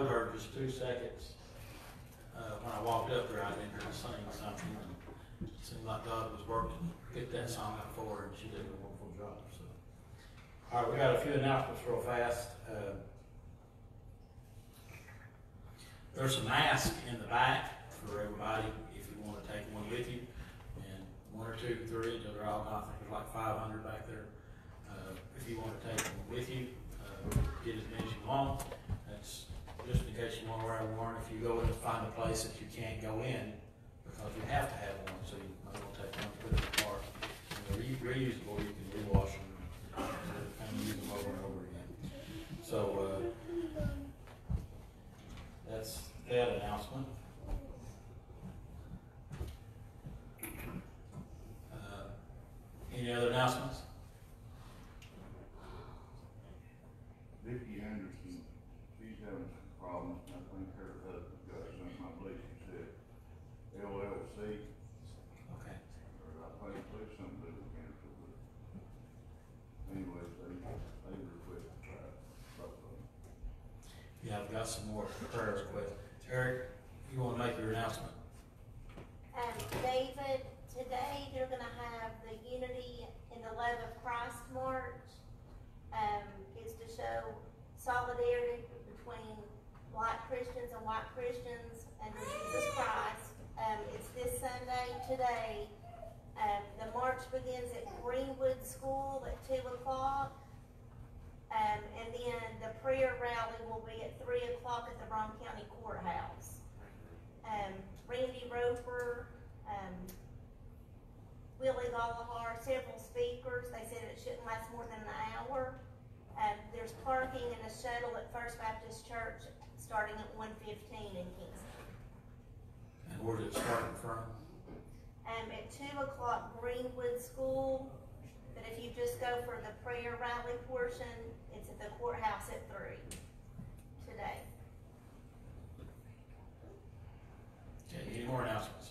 told her just two seconds uh, when I walked up there, I didn't hear her sing something. And it seemed like God was working get that song out for her, and she did a wonderful job. So, all right, we got a few announcements real fast. Uh, there's a mask in the back for everybody if you want to take one with you. And one or two, three, until they're all gone. I think there's like 500 back there. Uh, if you want to take one with you, uh, get as many as you want case you wanna wear a warrant, if you go in and find a place that you can't go in, because you have to have one, so you might as well take one, put it apart. And They're re- reusable, you can rewash them, and use them over and over again. So, uh, that's that announcement. Uh, Any other announcements? Having some problems, and I think her husband got something, I believe she said LLC, Okay. or I think there's something to do with cancer, but anyways, they, they requested that, both of them. Yeah, I've got some more prayer requests. Eric, you wanna make your announcement? Um, David, today they're gonna have the Unity in the Love of Christ March. Um, it's to show solidarity between white Christians and white Christians and Jesus Christ. Um, it's this Sunday today. Um, the march begins at Greenwood School at two o'clock. Um, and then the prayer rally will be at three o'clock at the Brown County Courthouse um, Randy Roper, um, Willie Gollihar, several speakers. They said it shouldn't last more than an hour. Um, there's parking and a shuttle at First Baptist Church starting at one fifteen in Kingston. And where's it starting from? Um, at two o'clock Greenwood School, but if you just go for the prayer rally portion, it's at the courthouse at three today. Okay, any more announcements?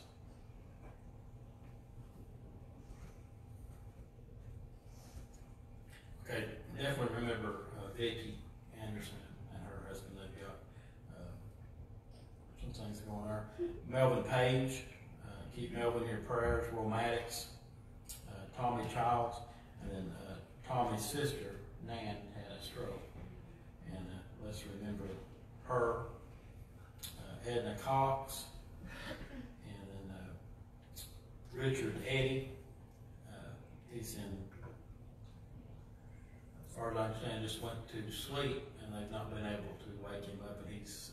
Okay, definitely remember uh, Vicky Anderson and her husband, they've got, uh, some things on. Melvin Page, uh, keep Melvin in your prayers, Will Maddox, uh, Tommy Childs, and then, uh, Tommy's sister, Nan, had a stroke. And, uh, let's remember her, uh, Edna Cox, and then, Richard Eddy, he's in, as far as I understand, just went to sleep and they've not been able to wake him up and he's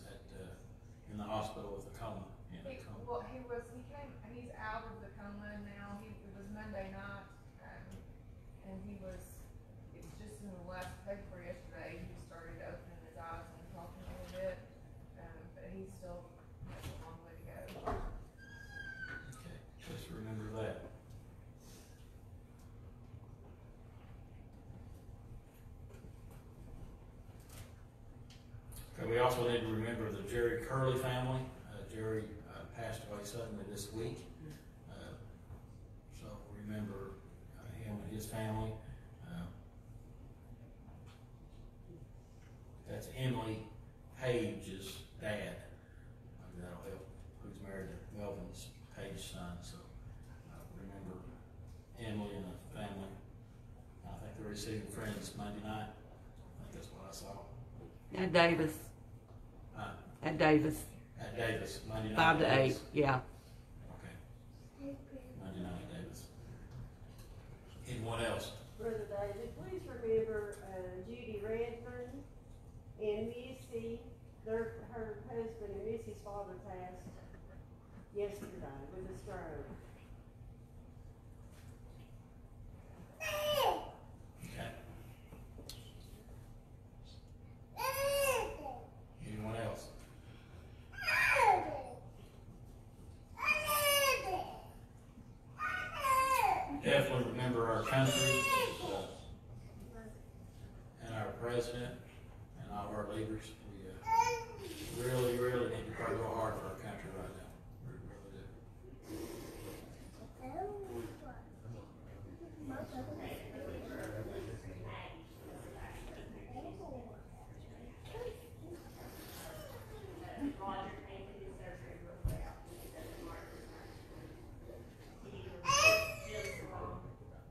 in the hospital with a coma, in a He, coma. well, he was, he came, and he's out of the coma now, he, it was Monday night, um, and he was, it was just in the last paper yesterday, he started opening his eyes and talking a little bit, um, but he's still, has a long way to go. Okay, just remember that. Okay, we also need to Curley family. Uh, Jerry uh, passed away suddenly this week. Uh, So remember him and his family. That's Emily Page's dad. Maybe that'll help, who's married to Melvin's Page son, so remember Emily and the family. I think they're receiving friends Monday night. I think that's what I saw. At Davis, at Davis, At Davis, Monday night. five at to eight, yeah. Okay. Monday night at Davis. Anyone else? Brother David, please remember, uh, Judy Redmond and Missy, their, her husband and Missy's father passed yesterday with a stroke. Okay. Anyone else? Definitely remember our country, uh, and our president, and all of our leaders. We, uh, really, really need to try real hard for our country right now. We really do.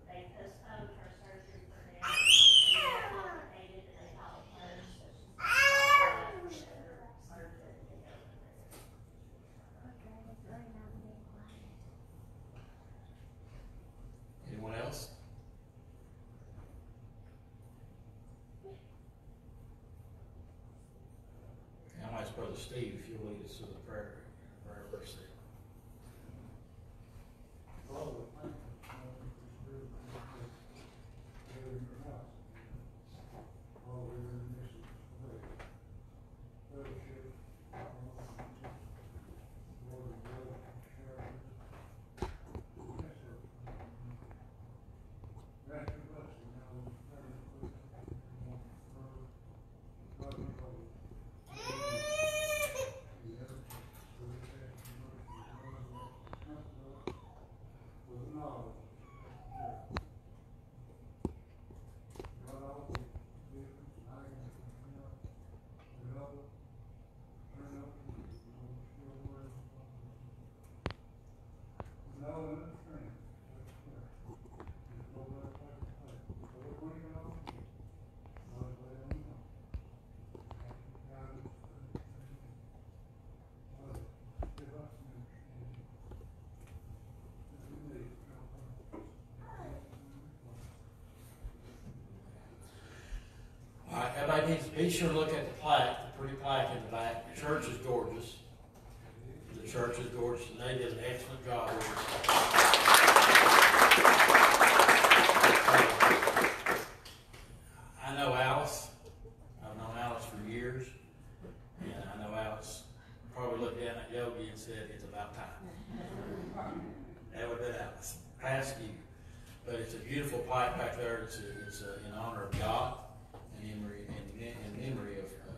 They postponed her surgery for now. They were complicated and they called her. to Steve, if you'll lead us to the prayer everybody needs to be sure to look at the plaque, the pretty plaque in the back. The church is gorgeous. The church is gorgeous, and they did an excellent job. I know Alice. I've known Alice for years, and I know Alice probably looked down at Yogi and said, "It's about time." That would have been Alice. Ask you. But it's a beautiful plaque back there. It's, a, it's a, in honor of God and in memory, in, in memory of uh,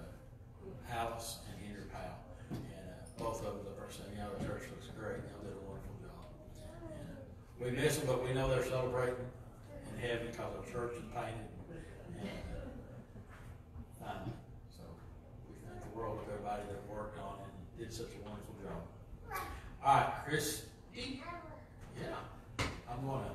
Alice and Henry Powell. And uh, both of them, the person, know, the church looks great. They did a wonderful job. And uh, we miss them, but we know they're celebrating in heaven because our church is painted. And uh. So we thank the world of everybody that worked on it and did such a wonderful job. All right, Chris. Yeah, I'm going to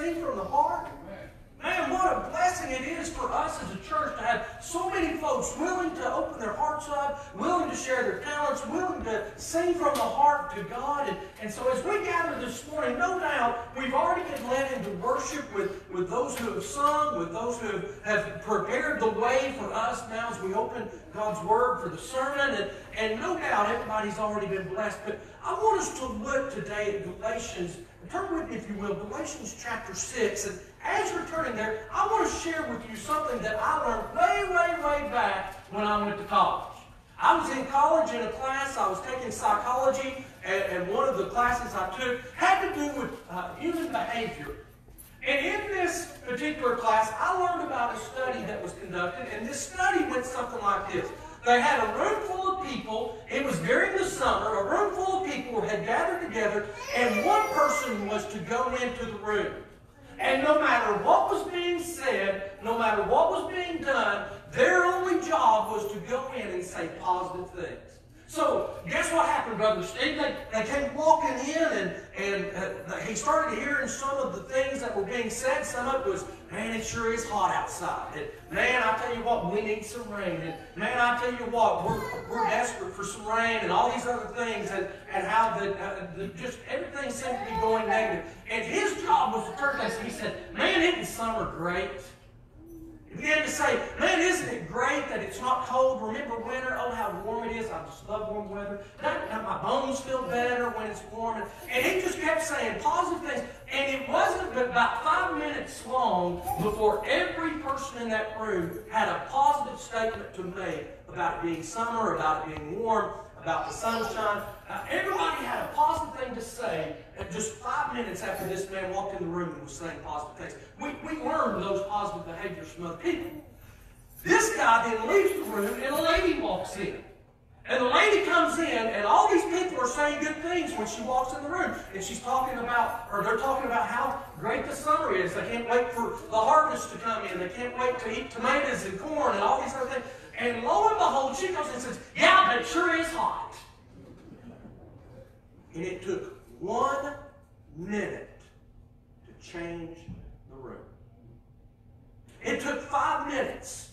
sing from the heart? Man, what a blessing it is for us as a church to have so many folks willing to open their hearts up, willing to share their talents, willing to sing from the heart to God. And, and so as we gather this morning, no doubt we've already been led into worship with, with those who have sung, with those who have, have prepared the way for us now as we open God's Word for the sermon. And, and no doubt everybody's already been blessed. But I want us to look today at Galatians Turn with me, if you will, Galatians chapter 6. And as you're turning there, I want to share with you something that I learned way, way, way back when I went to college. I was in college in a class, I was taking psychology, and, and one of the classes I took had to do with uh, human behavior. And in this particular class, I learned about a study that was conducted, and this study went something like this. They had a room full of people. It was during the summer. A room full of people had gathered together, and one person was to go into the room. And no matter what was being said, no matter what was being done, their only job was to go in and say positive things. So, guess what happened, Brother? They, they came walking in, and, and uh, he started hearing some of the things that were being said. Some of it was, man, it sure is hot outside. And, man, I tell you what, we need some rain. And, man, I tell you what, we're, we're desperate for some rain, and all these other things, and, and how the, uh, the, just everything seemed to be going negative. And his job was to turn this, he said, man, isn't summer great? He began to say, man, isn't it great that it's not cold? Remember winter? Oh, how warm it is. I just love warm weather. Don't my bones feel better when it's warm. And he just kept saying positive things. And it wasn't but about five minutes long before every person in that room had a positive statement to make about it being summer, about it being warm, about the sunshine. Uh, everybody had a positive thing to say, and just five minutes after this man walked in the room and was saying positive things. We, we learned those positive behaviors from other people. This guy then leaves the room, and a lady walks in. And the lady comes in, and all these people are saying good things when she walks in the room. And she's talking about, or they're talking about how great the summer is. They can't wait for the harvest to come in. They can't wait to eat tomatoes and corn and all these other things. And lo and behold, she goes and says, Yeah, but sure is hot. And it took one minute to change the room. It took five minutes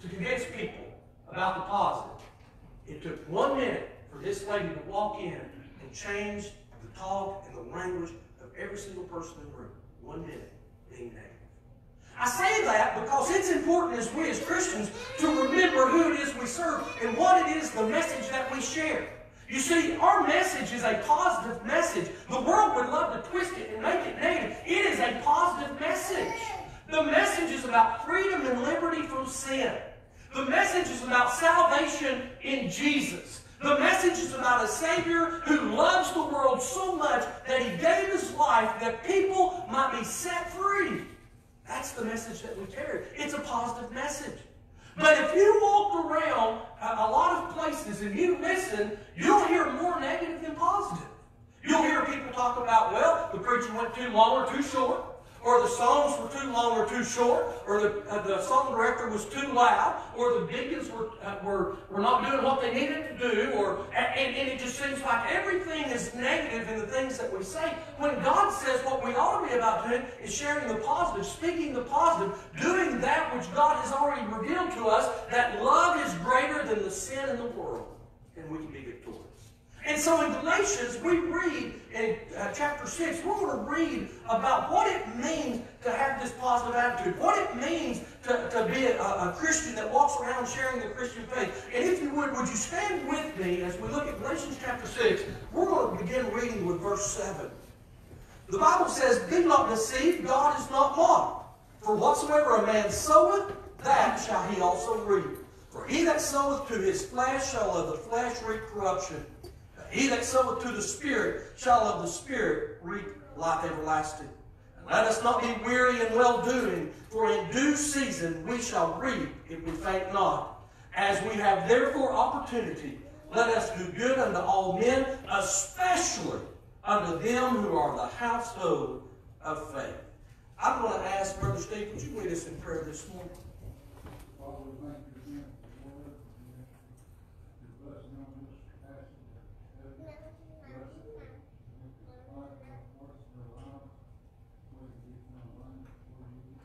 to convince people about the positive. It took one minute for this lady to walk in and change the talk and the language of every single person in the room. One minute. I say that because it's important as we as Christians to remember who it is we serve and what it is the message that we share. You see, our message is a positive message. The world would love to twist it and make it negative. It is a positive message. The message is about freedom and liberty from sin. The message is about salvation in Jesus. The message is about a Savior who loves the world so much that He gave His life that people might be set free. That's the message that we carry. It's a positive message. But if you walk around a, lot of places and you listen, you'll hear more negative than positive. You'll hear people talk about, well, the preacher went too long or too short, or the songs were too long or too short, or the, uh, the song director was too loud, or the deacons were, uh, were, were not doing what they needed to do, or and, and it just seems like everything is negative in the things that we say. When God says what we ought to be about doing is sharing the positive, speaking the positive, doing that which God has already revealed to us, that love is greater than the sin in the world, and we can be victorious. And so in Galatians, we read in uh, chapter 6, we're going to read about what it means to have this positive attitude, what it means to, to be a, a Christian that walks around sharing the Christian faith. And if you would, would you stand with me as we look at Galatians chapter 6? We're going to begin reading with verse 7. The Bible says, Be not deceived, God is not mocked. For whatsoever a man soweth, that shall he also reap. For he that soweth to his flesh shall of the flesh reap corruption. He that soweth to the Spirit shall of the Spirit reap life everlasting. And let us not be weary in well doing, for in due season we shall reap if we faint not. As we have therefore opportunity, Let us do good unto all men, especially unto them who are the household of faith. I'm going to ask Brother Steve, would you lead us in prayer this morning? Father, we thank you again for your word, your blessing on this passage. Bless it. Bless it. Life, our hearts, and our lives. Where we can align for you.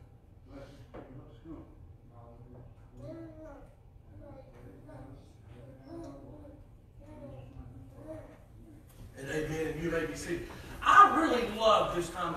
Bless it. Let's go. Hallelujah. And amen. And you may be seated. I really love this time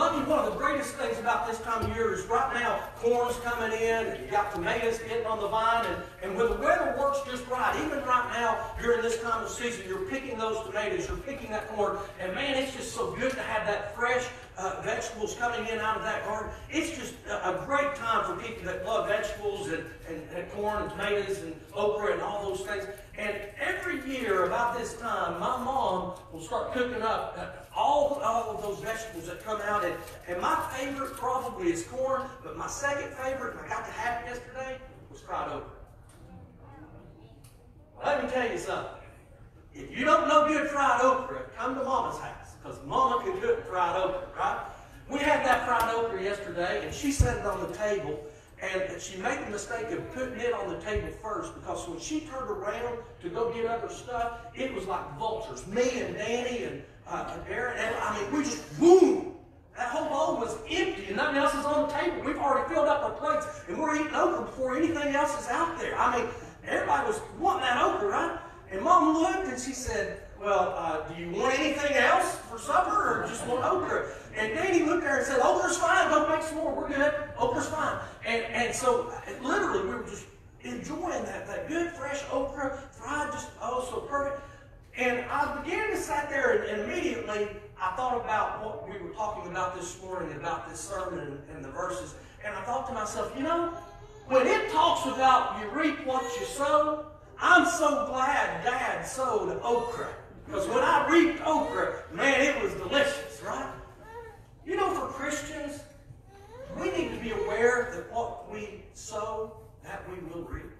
of. Love me, one of the greatest things about this time of year is right now corn's coming in, and you got tomatoes getting on the vine, and, and when the weather works just right, even right now during this time of season, you're picking those tomatoes, you're picking that corn, and man, it's just so good to have that fresh uh, vegetables coming in out of that garden. It's just a, a great time for people that love vegetables and, and, and corn and tomatoes and okra and all those things. And every year about this time, my mom will start cooking up uh, all, all of those vegetables that come out. And, and my favorite probably is corn, but my second favorite, and I got to have it yesterday, was fried okra. Let me tell you something. If you don't know good fried okra, come to Mama's house, because Mama can cook fried okra, right? We had that fried okra yesterday, and she set it on the table, and she made the mistake of putting it on the table first, because when she turned around to go get other stuff, it was like vultures. Me and Danny and uh, Darren, and I mean, we just boom. That whole bowl was empty, and nothing else is on the table. We've already filled up our plates, and we're eating okra before anything else is out there. I mean, everybody was wanting that okra, right? And Mom looked and she said, Well, uh, do you want anything else for supper or just want okra? And Danny looked there and said, Okra's fine, go make some more, we're good. Okra's fine. And, and so literally we were just enjoying that, that good fresh okra, fried just oh so perfect. And I began to sit there and, and immediately I thought about what we were talking about this morning, about this sermon and, the verses. And I thought to myself, you know, when it talks about you reap what you sow, I'm so glad Dad sowed okra. Because when I reaped okra, man, it was delicious, right? You know, for Christians, we need to be aware that what we sow, that we will reap.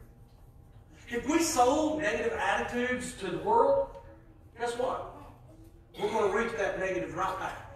If we sow negative attitudes to the world, guess what? We're going to reach that negative right back.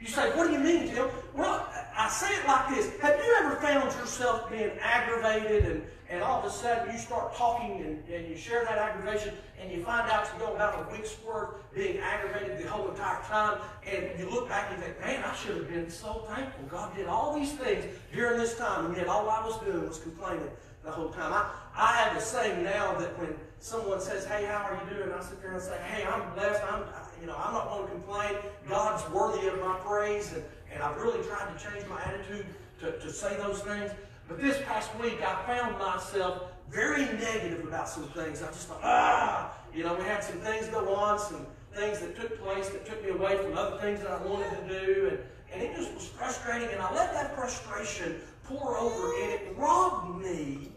You say, what do you mean, Tim? Well, I say it like this. Have you ever found yourself being aggravated and, and all of a sudden you start talking and, and you share that aggravation and you find out you go about a week's worth being aggravated the whole entire time and you look back and you think, man, I should have been so thankful. God did all these things during this time and yet all I was doing was complaining the whole time. I, I have a saying now that when someone says, hey, how are you doing? I sit there and say, hey, I'm blessed. I'm, you know, I'm not going to complain. God's worthy of my praise. And, and I've really tried to change my attitude to, to say those things. But this past week, I found myself very negative about some things. I just thought, ah, you know, we had some things go on, some things that took place that took me away from other things that I wanted to do. And, and it just was frustrating. And I let that frustration pour over and it robbed me?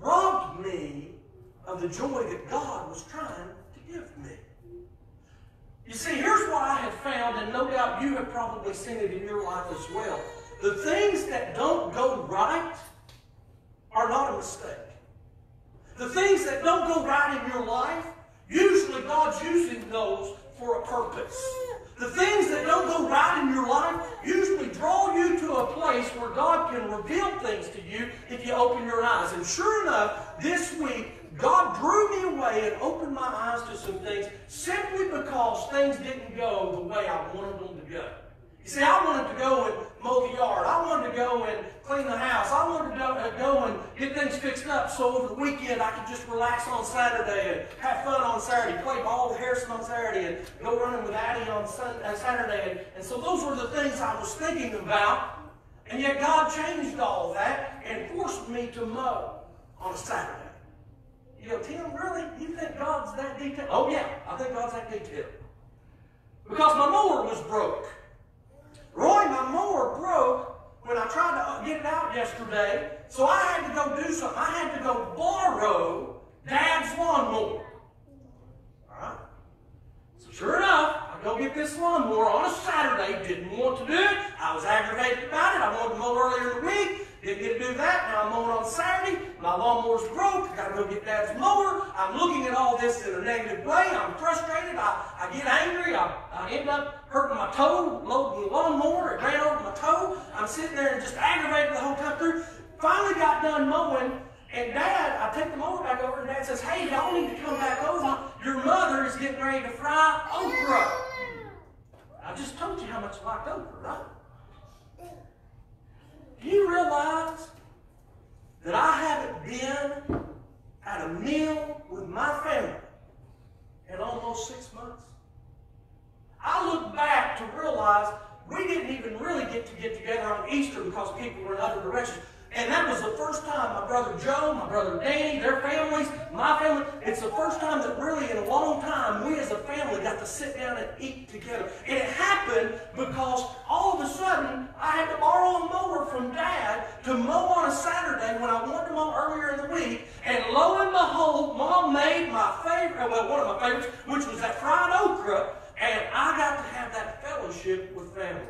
Robbed me of the joy that God was trying to give me. You see, here's what I have found, and no doubt you have probably seen it in your life as well. The things that don't go right are not a mistake. The things that don't go right in your life, usually God's using those for a purpose. The things that don't go right in your life usually draw you to a place where God can reveal things to you if you open your eyes. And sure enough, this week, God drew me away and opened my eyes to some things simply because things didn't go the way I wanted them to go. You see, I wanted to go and mow the yard. I wanted to go and clean the house. I wanted to go, uh, and get things fixed up so over the weekend I could just relax on Saturday and have fun on Saturday, play ball with Harrison on Saturday, and go running with Addie on uh, Saturday. And so those were the things I was thinking about. And yet God changed all that and forced me to mow on a Saturday. You go, Tim, really? You think God's that detailed? Oh, yeah, I think God's that detailed. Because my mower was broke. Roy, my mower broke when I tried to uh, get it out yesterday, so I had to go do something. I had to go borrow Dad's lawnmower. All right? So sure enough, I go get this lawnmower on a Saturday. Didn't want to do it. I was aggravated about it. I wanted to mow earlier in the week. Didn't get to do that. Now I'm mowing on Saturday. My lawnmower's broke. I gotta go get Dad's mower. I'm looking at all this in a negative way. I'm frustrated. I, I get angry. I, I end up hurting my toe, loading the lawnmower. It ran over my toe. I'm sitting there and just aggravated the whole time through. Finally got done mowing. And Dad, I take the mower back over, and Dad says, Hey, y'all need to come back over. Your mother is getting ready to fry okra. I just told you how much I liked okra, right? Do you realize that I haven't been at a meal with my family in almost six months? I look back to realize we didn't even really get to get together on Easter because people were in other directions. And that was the first time my brother Joe, my brother Danny, their families, my family, it's the first time that really in a long time we as a family got to sit down and eat together. And it happened because all of a sudden I had to borrow a mower from Dad to mow on a Saturday when I wanted to mow earlier in the week. And lo and behold, Mom made my favorite, well, one of my favorites, which was that fried okra. And I got to have that fellowship with family.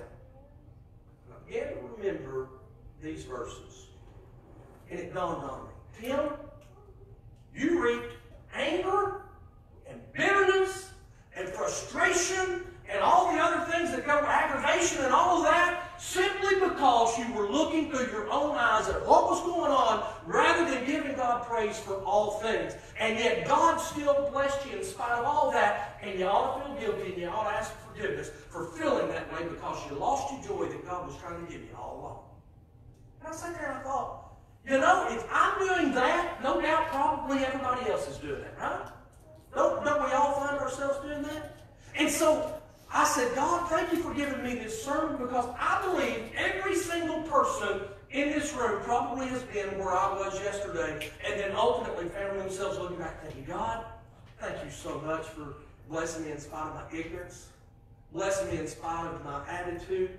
Began to remember these verses. And it dawned on me. Tim, you reaped anger and bitterness and frustration and all the other things that go with aggravation and all of that simply because you were looking through your own eyes at what was going on rather than giving God praise for all things. And yet God still blessed you in spite of all that, and you ought to feel guilty and you ought to ask forgiveness for feeling that way because you lost your joy that God was trying to give you all along. And I sat there and I thought, you know, if I'm doing that, no doubt probably everybody else is doing it, right? Don't, don't we all find ourselves doing that? And so I said, God, thank you for giving me this sermon because I believe every single person in this room probably has been where I was yesterday and then ultimately found themselves looking back thinking, God, thank you so much for blessing me in spite of my ignorance, blessing me in spite of my attitude,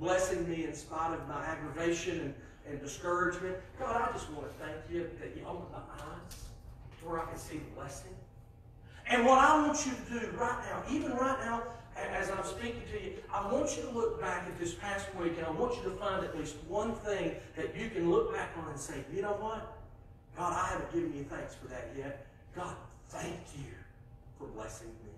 blessing me in spite of my aggravation and and discouragement. God, I just want to thank you that you opened my eyes to where I can see the blessing. And what I want you to do right now, even right now, as I'm speaking to you, I want you to look back at this past week and I want you to find at least one thing that you can look back on and say, you know what? God, I haven't given you thanks for that yet. God, thank you for blessing me.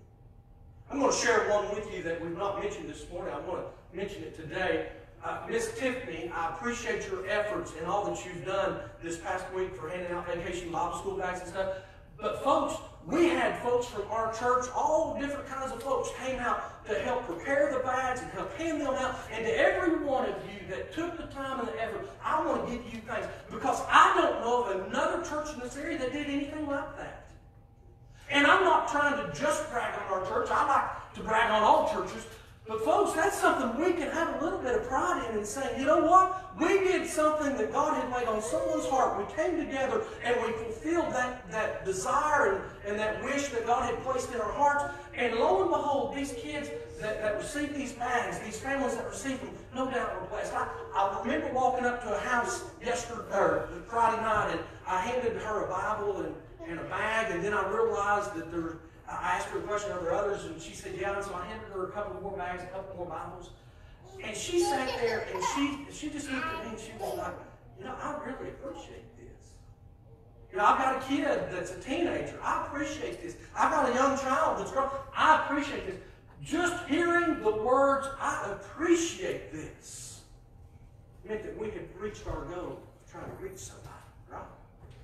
I'm going to share one with you that we've not mentioned this morning. I want to mention it today. Uh, Miss Tiffany, I appreciate your efforts and all that you've done this past week for handing out vacation Bible school bags and stuff. But folks, we had folks from our church, all different kinds of folks came out to help prepare the bags and help hand them out. And to every one of you that took the time and the effort, I want to give you thanks because I don't know of another church in this area that did anything like that. And I'm not trying to just brag on our church. I like to brag on all churches. But folks, that's something we can have a little bit of pride in and saying, you know what? We did something that God had laid on someone's heart. We came together and we fulfilled that, that desire and, and that wish that God had placed in our hearts. And lo and behold, these kids that, that received these bags, these families that received them, no doubt were blessed. I, I remember walking up to a house yesterday, or Friday night, and I handed her a Bible and, and a bag, and then I realized that there I asked her a question, are there others? And she said, yeah. And so I handed her a couple more bags, a couple more Bibles. And she sat there and she she just looked at me and she was like, you know, I really appreciate this. You know, I've got a kid that's a teenager. I appreciate this. I've got a young child that's grown. I appreciate this. Just hearing the words, I appreciate this, meant that we had reached our goal of trying to reach somebody, right?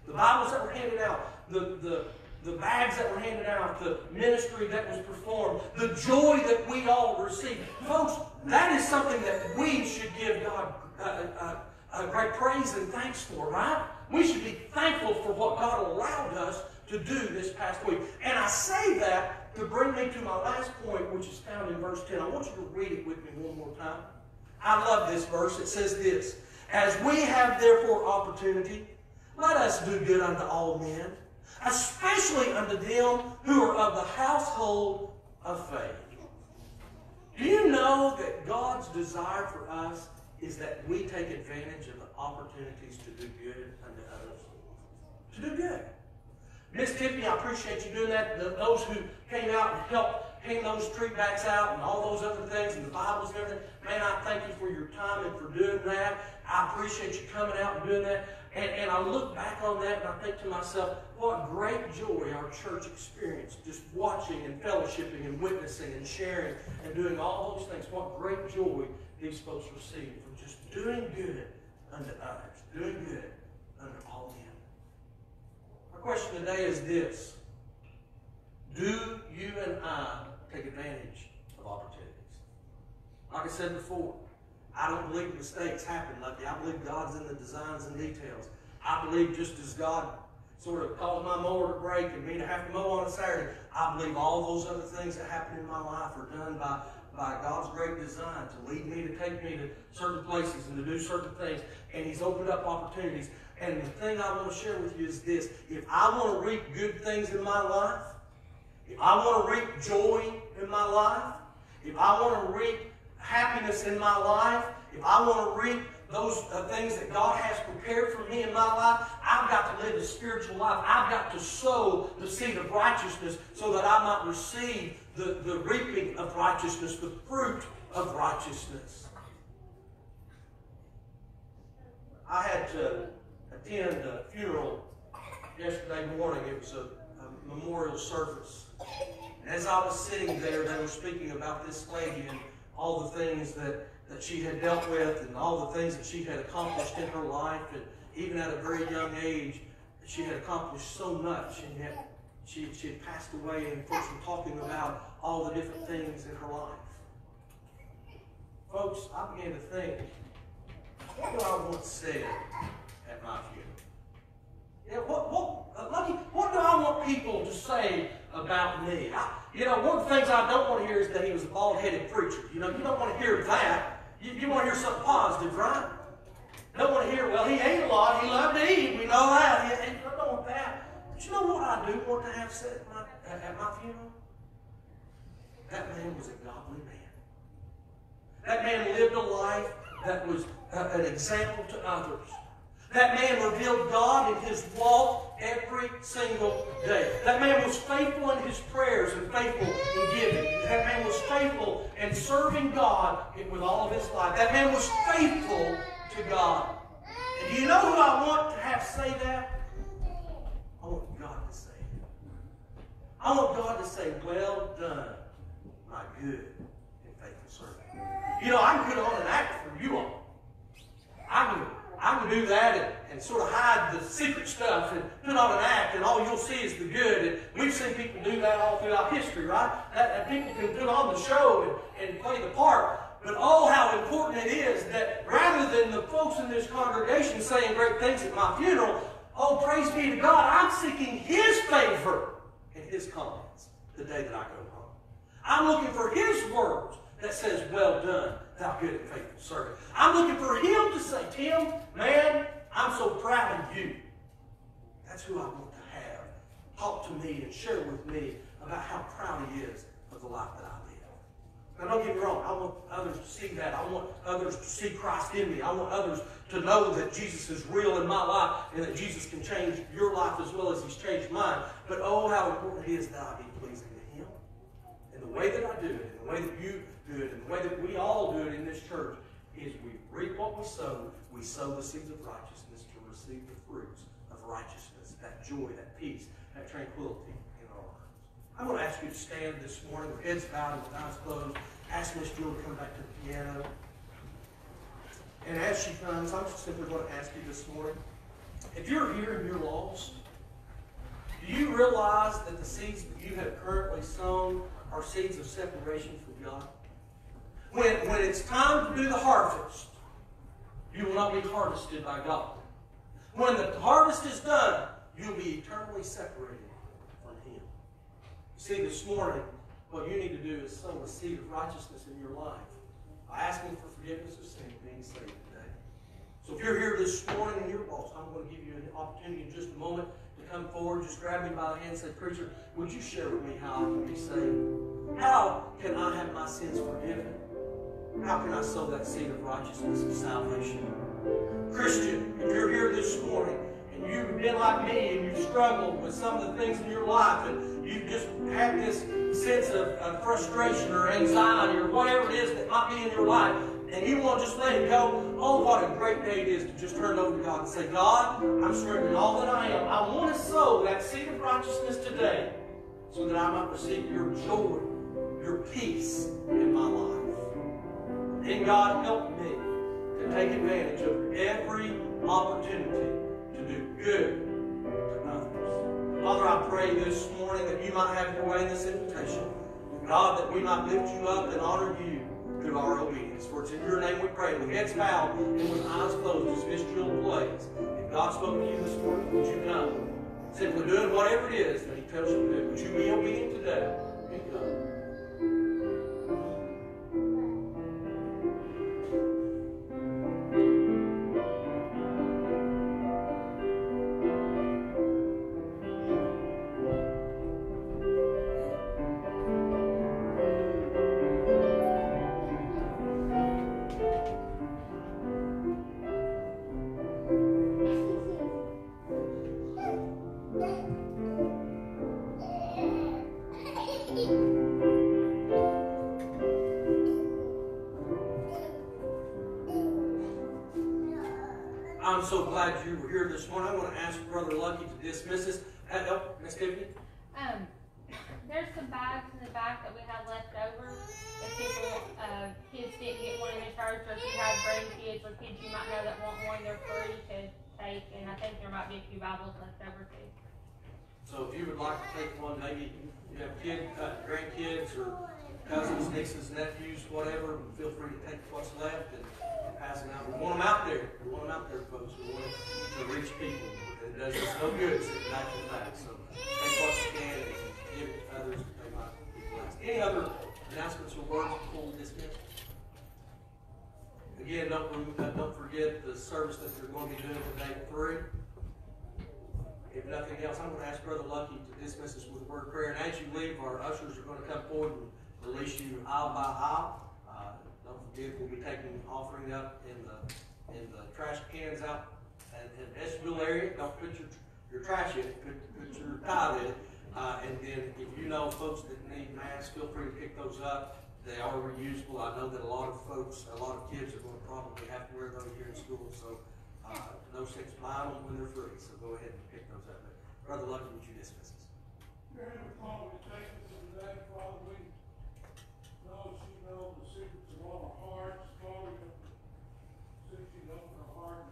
The Bibles that were handed out, the, the the bags that were handed out, the ministry that was performed, the joy that we all received. Folks, that is something that we should give God a, a, a great praise and thanks for, right? We should be thankful for what God allowed us to do this past week. And I say that to bring me to my last point, which is found in verse 10. I want you to read it with me one more time. I love this verse. It says this As we have therefore opportunity, let us do good unto all men especially unto them who are of the household of faith. Do you know that God's desire for us is that we take advantage of the opportunities to do good unto others? To do good. Miss Tiffany, I appreciate you doing that. those who came out and helped hang those tree backs out and all those other things and the Bibles and everything. Man, I thank you for your time and for doing that. I appreciate you coming out and doing that. And, and I look back on that and I think to myself, what great joy our church experienced just watching and fellowshipping and witnessing and sharing and doing all those things. What great joy these folks received from just doing good unto others, doing good unto all men. My question today is this Do you and I take advantage of opportunities? Like I said before, I don't believe mistakes happen lucky. I believe God's in the designs and details. I believe just as God sort of caused my mower to break and me to have to mow on a Saturday, I believe all those other things that happen in my life are done by, by God's great design to lead me, to take me to certain places and to do certain things. And He's opened up opportunities. And the thing I want to share with you is this. If I want to reap good things in my life, if I want to reap joy in my life, if I want to reap happiness in my life, if I want to reap those uh, things that God has prepared for me in my life, I've got to live a spiritual life. I've got to sow the seed of righteousness so that I might receive the, the reaping of righteousness, the fruit of righteousness. I had to attend a funeral yesterday morning. It was a, a memorial service. And as I was sitting there, they were speaking about this lady and all the things that, that she had dealt with and all the things that she had accomplished in her life. And even at a very young age, she had accomplished so much, and yet she, she had passed away. And folks were talking about all the different things in her life. Folks, I began to think, what do I want said at my funeral? Yeah, what, what, uh, what do I want people to say about me? I, you know, one of the things I don't want to hear is that he was a bald-headed preacher. You know, you don't want to hear that. You, you want to hear something positive, right? You don't want to hear, well, he ate a lot. He loved to eat. We know that. You, you don't want that. But you know what I do want to have said at my, at, at my funeral? That man was a godly man. That man lived a life that was uh, an example to others. That man revealed God in his walk every single day. That man was faithful in his prayers and faithful in giving. That man was faithful in serving God with all of his life. That man was faithful to God. And do you know who I want to have say that? I want God to say it. I want God to say, Well done, my good and faithful servant. You know, I can put on an act for you all. I can I can do that sort of hide the secret stuff and put on an act, and all you'll see is the good. And we've seen people do that all throughout history, right? That, that people can put on the show and, and play the part. But oh, how important it is that rather than the folks in this congregation saying great things at my funeral, oh, praise be to God, I'm seeking His favor and His comments the day that I go home. I'm looking for His words that says, well done, thou good and faithful servant. I'm looking for him to say, Tim, man, I'm so proud of you. That's who I want to have talk to me and share with me about how proud he is of the life that I live. Now, don't get me wrong. I want others to see that. I want others to see Christ in me. I want others to know that Jesus is real in my life and that Jesus can change your life as well as he's changed mine. But oh, how important it is that I be pleasing to him. And the way that I do it, and the way that you do it, and the way that we all do it in this church, is we reap what we sow. We sow the seeds of righteousness to receive the fruits of righteousness, that joy, that peace, that tranquility in our lives. I'm going to ask you to stand this morning with heads bowed and with eyes closed. Ask Miss Jewel to come back to the piano. And as she comes, I'm simply going to ask you this morning, if you're here and you're lost, do you realize that the seeds that you have currently sown are seeds of separation from God? When, when it's time to do the harvest, you will not be harvested by God. When the harvest is done, you'll be eternally separated from Him. See, this morning, what you need to do is sow a seed of righteousness in your life by asking for forgiveness of sin and being saved today. So if you're here this morning and you're lost, I'm going to give you an opportunity in just a moment to come forward. Just grab me by the hand and say, Preacher, would you share with me how I can be saved? How can I have my sins forgiven? How can I sow that seed of righteousness and salvation? Christian, if you're here this morning and you've been like me and you've struggled with some of the things in your life and you've just had this sense of, of frustration or anxiety or whatever it is that might be in your life, and you want to just let it go, oh, what a great day it is to just turn over to God and say, God, I'm surrendering all that I am. I want to sow that seed of righteousness today so that I might receive your joy, your peace in my life. And God, help me to take advantage of every opportunity to do good to others. Father, I pray this morning that you might have your way in this invitation. God, that we might lift you up and honor you through our obedience. For it's in your name we pray, with heads bowed and with eyes closed, as Miss plays. If God spoke to you this morning, would you come? Simply doing whatever it is that He tells you to do. Would you be obedient today and come? Any other announcements or words before we dismiss? Again, don't, uh, don't forget the service that they're going to be doing today at three. If nothing else, I'm going to ask Brother Lucky to dismiss us with a word of prayer. And as you leave, our ushers are going to come forward and release you aisle by aisle. Uh, don't forget, we'll be taking offering up in the in the trash cans out in the vestibule area. Don't put your your trash in. Put, put your tithe in. Uh, and then if you know folks that need masks, feel free to pick those up. They are reusable. I know that a lot of folks, a lot of kids are going to probably have to wear those here in school. So uh, no sense buying them when they're free. So go ahead and pick those up. But Brother Lucky, would you dismiss us? You know that you know the secrets of all our hearts, Father, since you open our heart